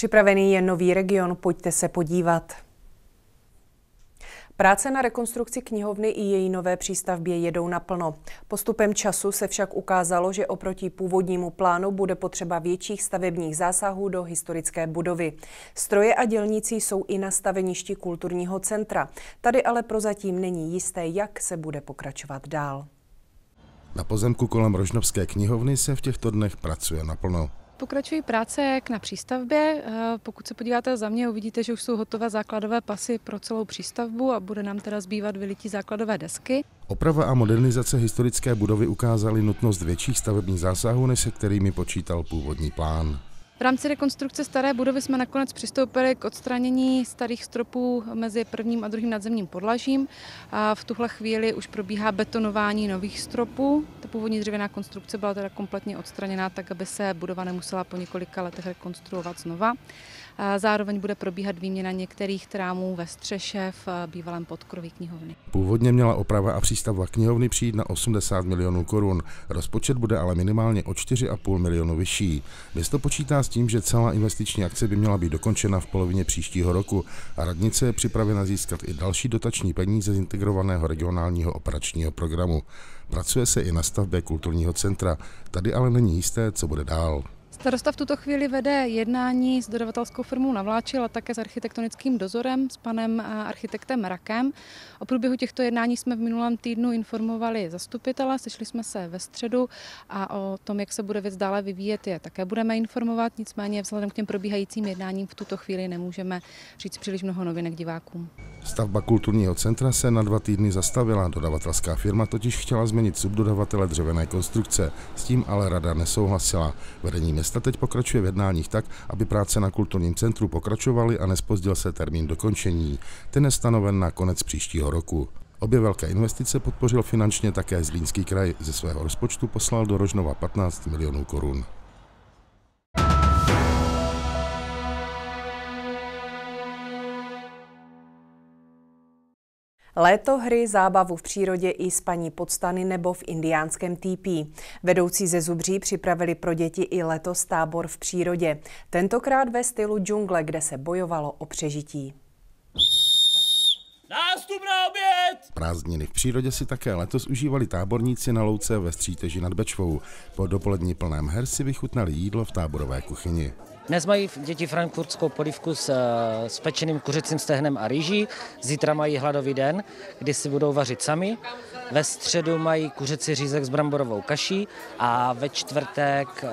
Připravený je nový region, pojďte se podívat. Práce na rekonstrukci knihovny i její nové přístavbě jedou naplno. Postupem času se však ukázalo, že oproti původnímu plánu bude potřeba větších stavebních zásahů do historické budovy. Stroje a dělníci jsou i na staveništi kulturního centra. Tady ale prozatím není jisté, jak se bude pokračovat dál. Na pozemku kolem Rožnovské knihovny se v těchto dnech pracuje naplno. Pokračují práce jak na přístavbě. Eh, pokud se podíváte za mě, uvidíte, že už jsou hotové základové pasy pro celou přístavbu a bude nám teda zbývat vylití základové desky. Oprava a modernizace historické budovy ukázaly nutnost větších stavebních zásahů, než se kterými počítal původní plán. V rámci rekonstrukce staré budovy jsme nakonec přistoupili k odstranění starých stropů mezi prvním a druhým nadzemním podlažím. A v tuhle chvíli už probíhá betonování nových stropů. Ta původní dřevěná konstrukce byla teda kompletně odstraněná, tak aby se budova nemusela po několika letech rekonstruovat znova. Zároveň bude probíhat výměna některých trámů ve střeše v bývalém podkroví knihovny. Původně měla oprava a přístavba knihovny přijít na 80 milionů korun. Rozpočet bude ale minimálně o 4,5 milionu vyšší. Město počítá s tím, že celá investiční akce by měla být dokončena v polovině příštího roku a radnice je připravena získat i další dotační peníze z integrovaného regionálního operačního programu. Pracuje se i na stavbě kulturního centra. Tady ale není jisté, co bude dál. Starosta v tuto chvíli vede jednání s dodavatelskou firmou Navláčil a také s architektonickým dozorem s panem architektem Rakem. O průběhu těchto jednání jsme v minulém týdnu informovali zastupitele, sešli jsme se ve středu a o tom, jak se bude věc dále vyvíjet, je také budeme informovat. Nicméně vzhledem k těm probíhajícím jednáním v tuto chvíli nemůžeme říct příliš mnoho novinek divákům. Stavba kulturního centra se na dva týdny zastavila. Dodavatelská firma totiž chtěla změnit subdodavatele dřevěné konstrukce. S tím ale rada nesouhlasila. Vedení teď pokračuje v jednáních tak, aby práce na kulturním centru pokračovaly a nespozdil se termín dokončení. Ten je stanoven na konec příštího roku. Obě velké investice podpořil finančně také Zlínský kraj. Ze svého rozpočtu poslal do Rožnova 15 milionů korun. Léto, hry, zábavu v přírodě i spaní podstany nebo v indiánském TP. Vedoucí ze Zubří připravili pro děti i letos tábor v přírodě. Tentokrát ve stylu džungle, kde se bojovalo o přežití. Nástup na oběd! Prázdniny v přírodě si také letos užívali táborníci na louce ve Stříteži nad Bečvou. Po dopolední plném her si vychutnali jídlo v táborové kuchyni. Dnes mají děti frankfurtskou polivku s, s pečeným kuřecím stehnem a rýží. Zítra mají hladový den, kdy si budou vařit sami. Ve středu mají kuřecí řízek s bramborovou kaší a ve čtvrtek e,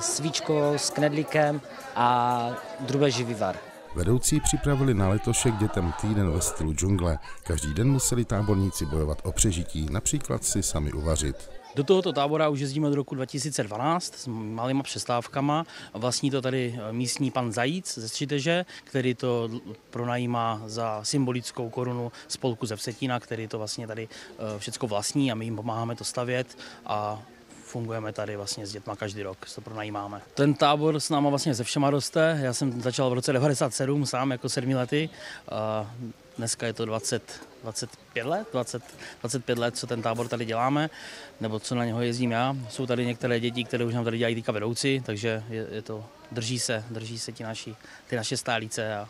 svíčkou s knedlíkem a drubeží vývar. Vedoucí připravili na letošek dětem týden ve stylu džungle. Každý den museli táborníci bojovat o přežití, například si sami uvařit. Do tohoto tábora už jezdíme od roku 2012 s malýma přestávkama. Vlastní to tady eh, místní pan Zajíc ze Střiteže, který to pronajímá za symbolickou korunu spolku ze Vsetína, který to vlastně tady eh, všechno vlastní a my jim pomáháme to stavět a fungujeme tady vlastně s dětma každý rok, to pronajímáme. Ten tábor s náma vlastně ze všema roste. Já jsem začal v roce 97 sám jako sedmi lety. Dneska je to 20, 25 let, 20, 25 let, co ten tábor tady děláme, nebo co na něho jezdím já. Jsou tady některé děti, které už nám tady dělají týka vedoucí, takže je, je to, drží se, drží se ti naši, ty naše stálíce a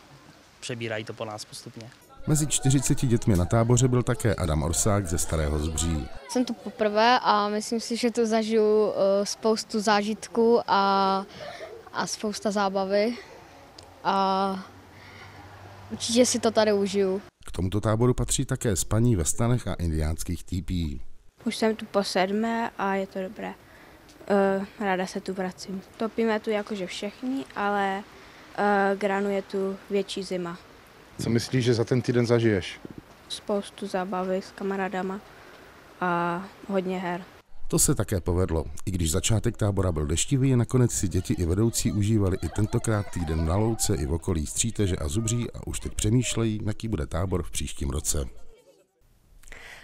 přebírají to po nás postupně. Mezi 40 dětmi na táboře byl také Adam Orsák ze Starého Zbří. Jsem tu poprvé a myslím si, že tu zažiju eh, spoustu zážitků a, a spousta zábavy a určitě si to tady užiju. K tomuto táboru patří také spaní ve stanech a indiánských týpí. Už jsem tu po sedmé a je to dobré. Uh, ráda se tu vracím. Topíme tu jakože všichni, ale uh, granu je tu větší zima. Co myslíš, že za ten týden zažiješ? Spoustu zábavy s kamarádama a hodně her. To se také povedlo. I když začátek tábora byl deštivý, nakonec si děti i vedoucí užívali i tentokrát týden na louce i v okolí Stříteže a Zubří a už teď přemýšlejí, jaký bude tábor v příštím roce.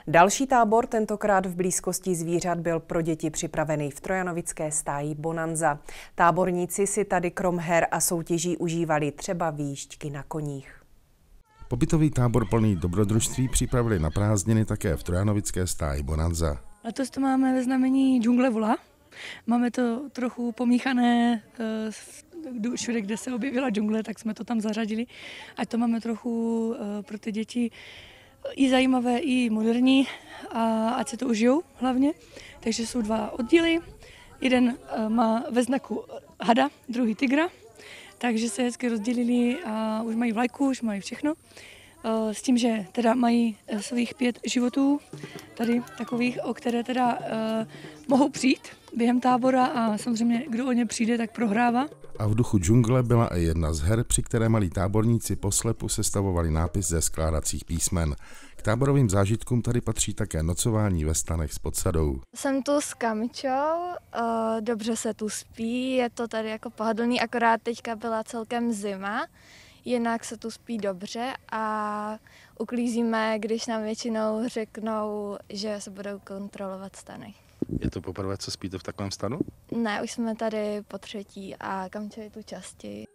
Další tábor, tentokrát v blízkosti zvířat, byl pro děti připravený v Trojanovické stáji Bonanza. Táborníci si tady krom her a soutěží užívali třeba výšťky na koních. Pobytový tábor plný dobrodružství připravili na prázdniny také v Trojanovické stáji Bonanza. Letos to máme ve znamení džungle vola. Máme to trochu pomíchané eh, všude, kde se objevila džungle, tak jsme to tam zařadili. Ať to máme trochu pro ty děti i zajímavé, i moderní a ať se to užijou hlavně. Takže jsou dva oddíly. Jeden má ve znaku hada, druhý tigra. Takže se hezky rozdělili a už mají vlajku, už mají všechno. Eh, s tím, že teda mají eh, svých pět životů, tady takových, o které teda uh, mohou přijít během tábora a samozřejmě, kdo o ně přijde, tak prohrává. A v duchu džungle byla i jedna z her, při které malí táborníci poslepu sestavovali nápis ze skládacích písmen. K táborovým zážitkům tady patří také nocování ve stanech s podsadou. Jsem tu s Kamičou, dobře se tu spí, je to tady jako pohodlný, akorát teďka byla celkem zima, jinak se tu spí dobře a uklízíme, když nám většinou řeknou, že se budou kontrolovat stany. Je to poprvé, co spíte v takovém stanu? Ne, už jsme tady po třetí a kamče je tu častěji.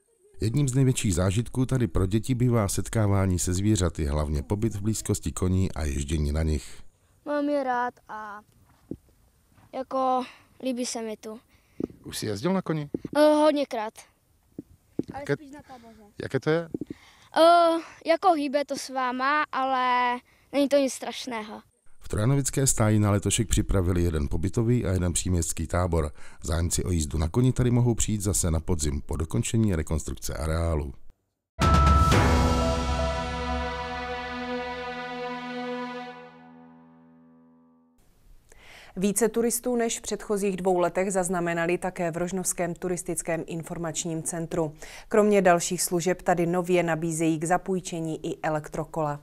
Jedním z největších zážitků tady pro děti bývá setkávání se zvířaty, hlavně pobyt v blízkosti koní a ježdění na nich. Mám je rád a jako líbí se mi tu. Už jsi jezdil na koni? Uh, hodněkrát. Ale Jaké, spíš na taboře. Jaké to je? Uh, jako hýbe to s váma, ale není to nic strašného. V Trojanovické stáji na letošek připravili jeden pobytový a jeden příměstský tábor. Zájemci o jízdu na koni tady mohou přijít zase na podzim po dokončení rekonstrukce areálu. Více turistů než v předchozích dvou letech zaznamenali také v Rožnovském turistickém informačním centru. Kromě dalších služeb tady nově nabízejí k zapůjčení i elektrokola.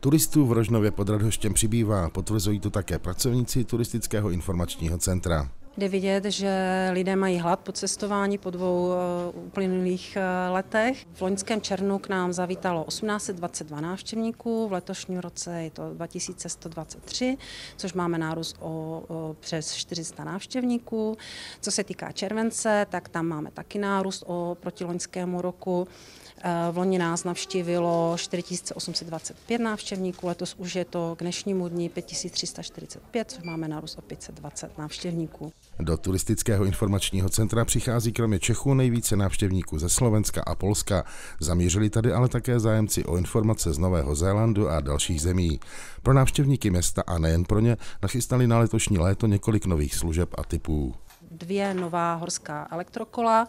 Turistů v Rožnově pod Radhoštěm přibývá, potvrzují to také pracovníci turistického informačního centra. Jde vidět, že lidé mají hlad po cestování po dvou eh, uplynulých eh, letech. V loňském červnu k nám zavítalo 1822 návštěvníků, v letošním roce je to 2123, což máme nárůst o, přes 400 návštěvníků. Co se týká července, tak tam máme taky nárůst o proti loňskému roku. Eh, v loni nás navštívilo 4825 návštěvníků, letos už je to k dnešnímu dni 5345, což máme nárůst o 520 návštěvníků. Do turistického informačního centra přichází kromě Čechů nejvíce návštěvníků ze Slovenska a Polska. Zamířili tady ale také zájemci o informace z Nového Zélandu a dalších zemí. Pro návštěvníky města a nejen pro ně nachystali na letošní léto několik nových služeb a typů dvě nová horská elektrokola,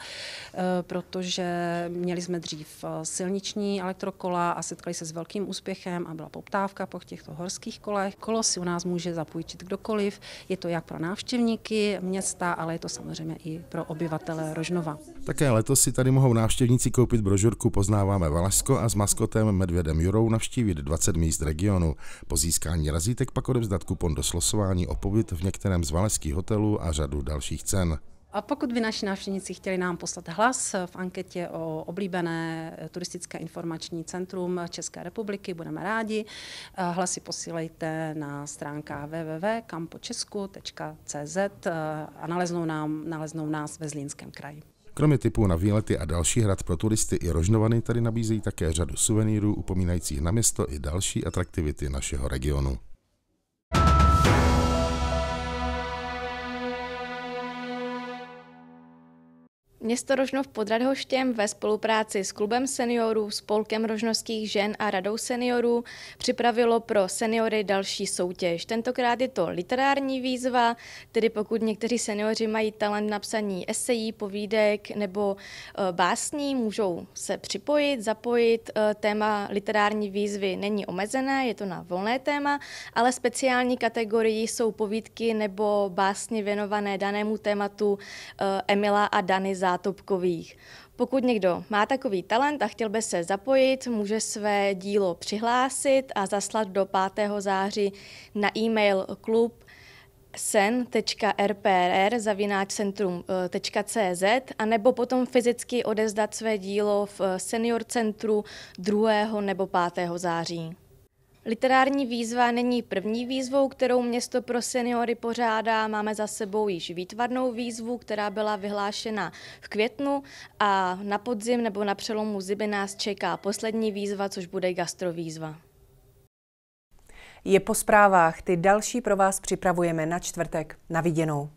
eh, protože měli jsme dřív eh, silniční elektrokola a setkali se s velkým úspěchem a byla poptávka po těchto horských kolech. Kolo si u nás může zapůjčit kdokoliv, je to jak pro návštěvníky města, ale je to samozřejmě i pro obyvatele Rožnova. Také letos si tady mohou návštěvníci koupit brožurku Poznáváme Valašsko a s maskotem Medvědem Jurou navštívit 20 míst regionu. Po získání razítek pak odevzdat kupon do slosování o pobyt v některém z valašských hotelů a řadu dalších cen. A pokud by naši návštěvníci chtěli nám poslat hlas v anketě o oblíbené turistické informační centrum České republiky, budeme rádi. Hlasy posílejte na stránkách www.kampočesku.cz a naleznou, nám, naleznou nás ve Zlínském kraji. Kromě typů na výlety a další hrad pro turisty i rožnovany tady nabízejí také řadu suvenýrů upomínajících na město i další atraktivity našeho regionu. Město Rožnov pod Radhoštěm ve spolupráci s klubem seniorů, Spolkem rožnovských žen a radou seniorů připravilo pro seniory další soutěž. Tentokrát je to literární výzva, tedy pokud někteří seniori mají talent na psaní esejí, povídek nebo e, básní, můžou se připojit, zapojit. E, téma literární výzvy není omezené, je to na volné téma, ale speciální kategorii jsou povídky nebo básně věnované danému tématu e, Emila a Dany Zátopkových. Pokud někdo má takový talent a chtěl by se zapojit, může své dílo přihlásit a zaslat do 5. září na e-mail klub sen.rpr zavináčcentrum.cz a nebo potom fyzicky odezdat své dílo v senior centru 2. nebo 5. září. Literární výzva není první výzvou, kterou město pro seniory pořádá. Máme za sebou již výtvarnou výzvu, která byla vyhlášena v květnu a na podzim nebo na přelomu zimy nás čeká poslední výzva, což bude gastrovýzva. Je po zprávách, ty další pro vás připravujeme na čtvrtek. Na viděnou.